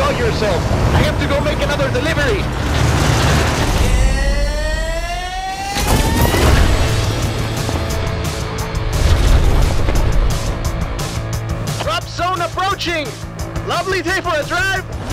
enjoy yourself. I have to go make another delivery. Drop zone approaching. Lovely day for a drive.